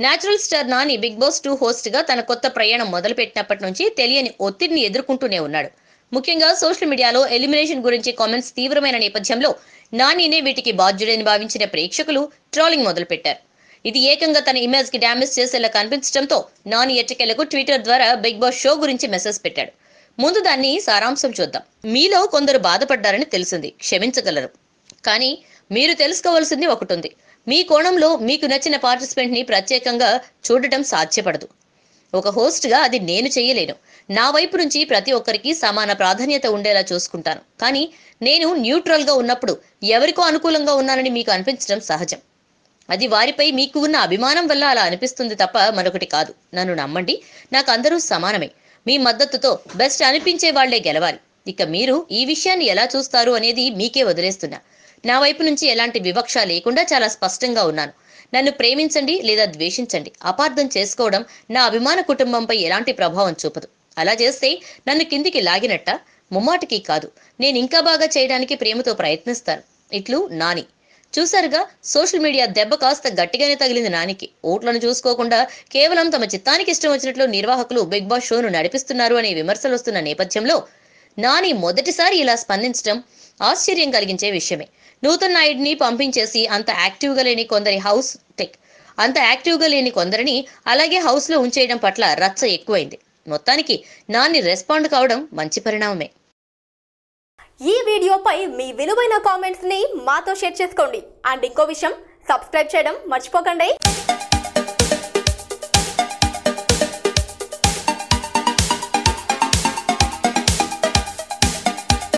Natural star Nani big boss two హోస్ట్గా తన కొత్త ప్రయాణం మొదలుపెట్టినప్పటి నుంచి తెలియని ఒత్తిడిని ఎదుర్కొంటూనే ఉన్నాడు. ముఖ్యంగా సోషల్ మీడియాలో ఎలిమినేషన్ గురించి కామెంట్స్ తీవ్రమైన నేపథ్యంలో నానినే వీటికి బాధ్యుడని భావించిన ప్రేక్షకులు ట్రోలింగ్ మొదలుపెట్టారు. ఇది ఏకంగా తన ఇమేజ్కి డ్యామేజ్ చేసేలా కనిపించడంతో నాని ఎట్టకెళ్ళకు ట్విట్టర్ ద్వారా బిగ్ బాస్ షో గురించి మెసేజ్ పెట్టాడు. ముందు దాన్ని సారాంశం చూద్దాం. మీలో కొందరు బాధపడ్డారని తెలిసింది. క్షమించగలరు. కానీ మీరు తెలుసుకోవాల్సింది ఒకటి ఉంది. మీ కోణంలో మీకు నచ్చిన పార్టిసిపెంట్ని ప్రత్యేకంగా చూడటం సాధ్యపడదు. ఒక హోస్ట్గా అది నేను చేయలేను. నా వైపు నుంచి ప్రతి ఒక్కరికి సమాన ప్రాధాన్యత ఉండేలా చూసుకుంటాను. కానీ నేను న్యూట్రల్గా ఉన్నప్పుడు ఎవరికో అనుకూలంగా ఉన్నానని మీకు అనిపించడం సహజం. అది వారిపై మీకు ఉన్న అభిమానం వల్ల అలా అనిపిస్తుంది తప్ప మరొకటి కాదు. నన్ను నమ్మండి నాకు అందరూ సమానమే. మీ మద్దతుతో బెస్ట్ అనిపించే వాళ్ళే గెలవాలి. ఇక మీరు ఈ విషయాన్ని ఎలా చూస్తారు అనేది మీకే వదిలేస్తున్నా. నా వైపు నుంచి ఎలాంటి వివక్ష లేకుండా చాలా స్పష్టంగా ఉన్నాను. నన్ను ప్రేమించండి లేదా ద్వేషించండి. అపార్థం చేసుకోవడం నా అభిమాన కుటుంబంపై ఎలాంటి ప్రభావం చూపదు. అలా చేస్తే నన్ను కిందికి లాగినట్ట? ముమ్మాటికి కాదు. నేను ఇంకా బాగా చేయడానికి ప్రేమతో ప్రయత్నిస్తాను. ఇట్లు నాని. చూసారుగా సోషల్ మీడియా దెబ్బ కాస్త గట్టిగానే తగిలింది నానికి. ఓట్లను చూసుకోకుండా కేవలం తమ చిత్తానికి ఇష్టం వచ్చినట్లు నిర్వాహకులు బిగ్ బాస్ షోను నడిపిస్తున్నారు అనే విమర్శలు వస్తున్న నేపథ్యంలో నాని మొదటిసారి ఇలా స్పందించడం ఆశ్చర్యం కలిగించే విషయమే. నూతన్ నాయుడిని పంపించేసి అంత యాక్టివ్గా లేని కొందరి హౌస్ టెక్ అంత యాక్టివ్గా లేని కొందరిని అలాగే హౌస్లో ఉంచేయడం పట్ల రచ్చ ఎక్కువైంది. మొత్తానికి నాని రెస్పాండ్ కావడం మంచి పరిణామమే. ఈ వీడియోపై మీ విలువైన కామెంట్స్ని మాతో షేర్ చేసుకోండి. అండ్ ఇంకో విషయం సబ్స్క్రైబ్ చేయడం మర్చిపోకండి.